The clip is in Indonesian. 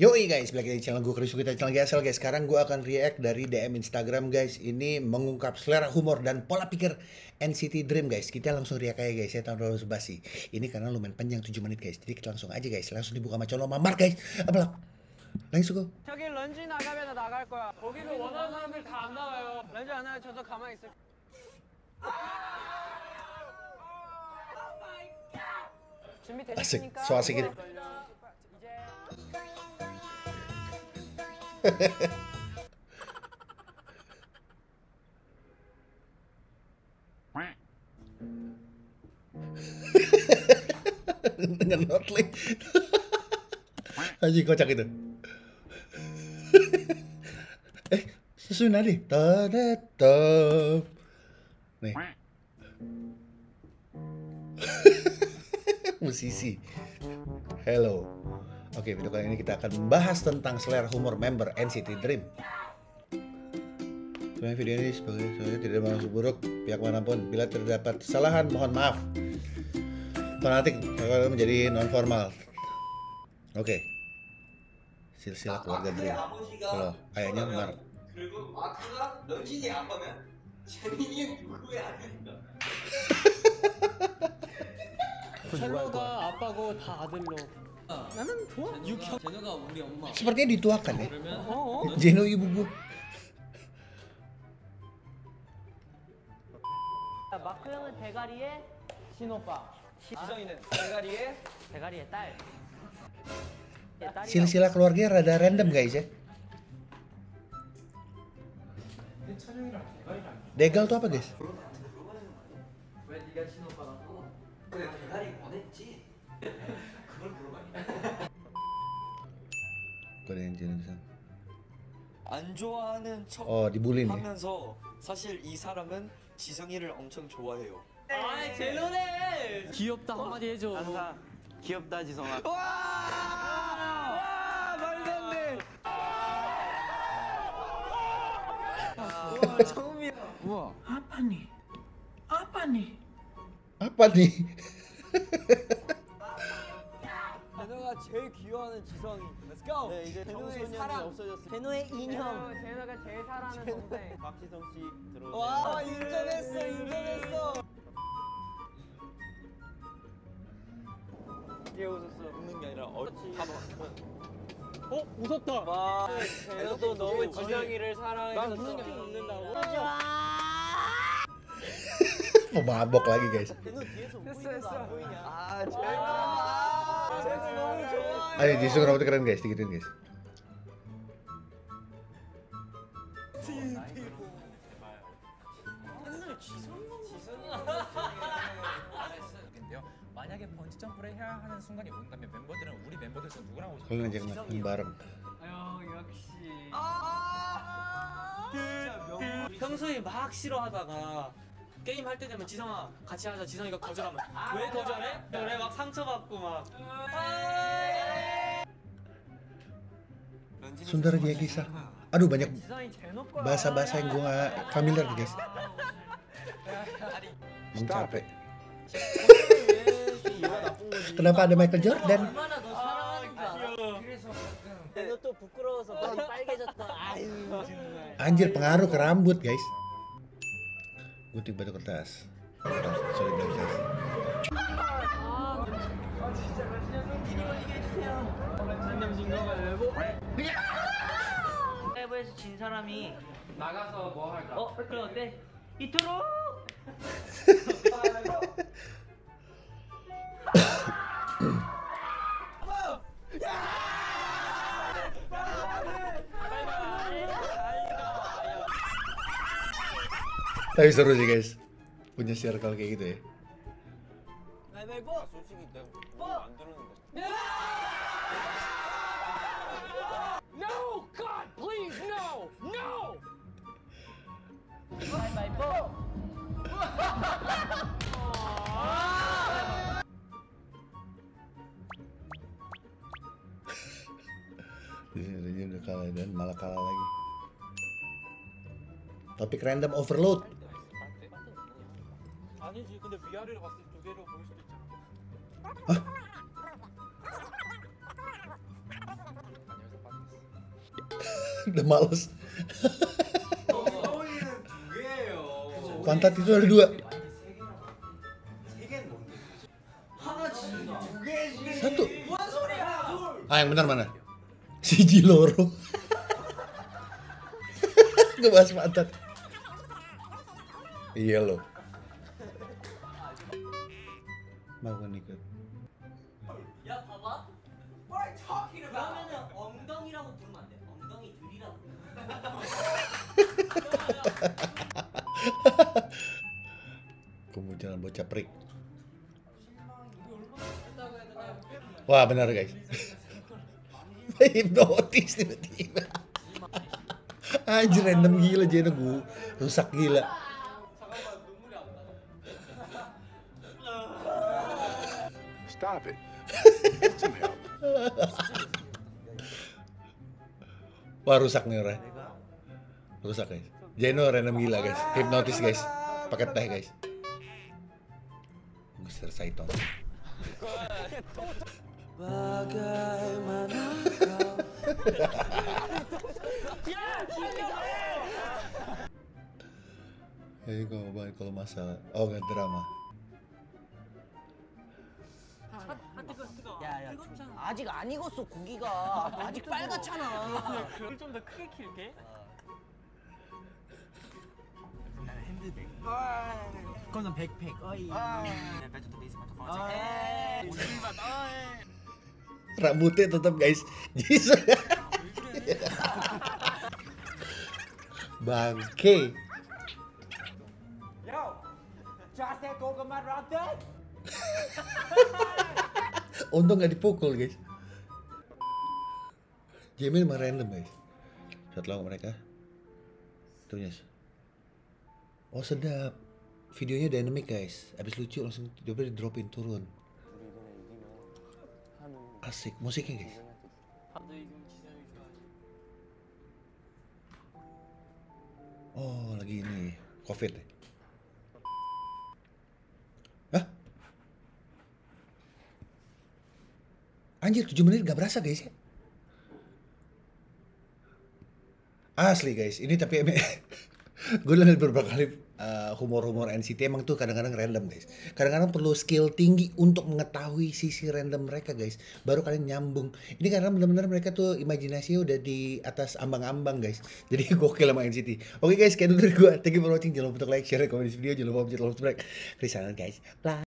Yoi guys, balik lagi di channel gue Chris kita channel GSL guys. Sekarang gue akan react dari DM Instagram guys. Ini mengungkap selera humor dan pola pikir NCT Dream guys. Kita langsung react aja guys. Saya tahu terlalu basi. Ini karena lumayan panjang 7 menit guys. Jadi kita langsung aja guys. Langsung dibuka sama colok mamar guys. Apa Langsung go. 저기 런쥔 나가면 나갈 거야. 거기는 원하는 사람들 다 안 나와요. 런쥔 안 나요. 저도 가만히 있을. 준비 Asik, 되셨습니까? so asik ini. 이제 Dengan notlink. Anjing kocak itu. eh, sesuai nadi. Nih. Musisi. Hello. Oke, video kali ini kita akan membahas tentang selera humor member NCT Dream. Sebenarnya video ini sebagai saya tidak bermaksud buruk pihak mana pun. Bila terdapat kesalahan, mohon maaf. Fanatik akan menjadi non formal. Oke. Silsilah keluarga Dream. Kalau ayahnya Mar. 그리고 마크가 런쥔이 아빠면 재민이 누구야? 첼로가 아빠고 다 아들로. 나는 좋아. 육형 제노가 우리 엄마 Sepertinya dituakan ya. 그러면 어? Jeno ibu gua. 마크 형은 대가리에 신오빠. 지성이는 대가리에 대가리에 딸. 예, 딸이 Silsilah keluarganya rada random guys ya. Degal tuh apa guys? 근데 대가리 원했지? 네, 그걸 물어봐야 거래행진 행사 안 좋아하는 척 어, 리몰리네. 하면서 사실 이 사람은 지성이를 엄청 좋아해요. 네. 아, 제노네. 귀엽다 한마디 해줘. 아, 안사. 귀엽다 지성아. 와! 처음이야. 아. 우와. 아빠니. 아빠니. 아빠니. 제노가 제일 귀여워하는 지성이 Let's go 네 이제 사랑 없어졌어 제노의 인형. 제노가 제일 사랑하는 동생. 박지성 씨 들어. 와 인정했어 인정했어 이게 웃었어. 웃는 게 아니라 어. 봐봐. 어 웃었다. 와 제노도 너무 지성이를 사랑해서 난 웃는 게 웃는다고. mau mabok lagi guys. Ayo Jisoo rambutnya keren guys, digituin guys. 만약에 번지 점프를 해야 하는 순간이 온다면 멤버들은 우리 멤버들 중 누구랑 평소에 막 싫어하다가 게임 할 때 되면 지성아 같이 하자 지성이가 거절하면 왜 거절해? 그래 막 상처받고 막 Sundara dia kisah. Aduh banyak 지성이 제노 거야. bahasa-bahasa yang gua nggak familiar nih guys. Emang capek. 얘가 나쁜 거지 Kenapa ada Michael Jordan? 얼마나 너 사랑하는 줄 알아? 제노 gunting batu kertas kertas solidaritas 아 진짜 맛있냐 좀 Level에서 진 사람이 나가서 뭐 할까? 어? 그럼 어때? 이토록! Tapi seru sih guys. Punya circle kayak gitu ya. No God please no no. Bye bye Bo udah kalah dan malah kalah lagi. Topik random overload. 아니지 근데 위아래로 봤을 때 두 개로 보일 수도 있잖아 Udah males. Pantat itu ada dua. Satu. Ah yang benar mana? Siji loro. Ngebahas pantat. Iya lo. Mau kan ikut. 야 봐봐. 그러면은 엉덩이라고 부르면 안 돼. 엉덩이 들이라고. Kemudian bocah prik. Wah benar guys. Hipnotis tiba-tiba. Anjir random gila jadi gue rusak gila. Stop it. Get some help. Wah rusak nih orang. Rusak guys. Jeno random gila guys. Hipnotis guys. Pakai teh guys. Mr. Saiton. Eh, kalau balik kalau masalah, oh nggak drama. 야야 뜨겁잖아. 아직 안 익었어 고기가 아직 빨갛잖아 그걸 좀 더 크게 킬게. 나는 핸드백. 그건 백팩. 어이. 네, baju tuh basic untuk konsep. 에이. Muslimat. Oh, eh. Rambutnya tetap guys. Jisoo. Bangke. Yo. Just go ke Marotan. untung gak dipukul guys. Jamie mah random guys. Saat lawan mereka. Tuh yes. oh sedap. Videonya dynamic guys. Abis lucu langsung coba di dropin turun. Asik. Musiknya guys. Oh lagi ini. Covid. ya. Anjir 7 menit gak berasa guys ya. Asli guys, ini tapi gue udah beberapa kali uh, humor-humor NCT emang tuh kadang-kadang random guys. Kadang-kadang perlu skill tinggi untuk mengetahui sisi random mereka guys. Baru kalian nyambung. Ini karena benar-benar mereka tuh imajinasinya udah di atas ambang-ambang guys. Jadi gokil sama NCT. Oke guys, sekian dulu dari gue. Thank you for watching. Jangan lupa untuk like, share, komen di video. Jangan lupa untuk subscribe. Chris guys. Bye.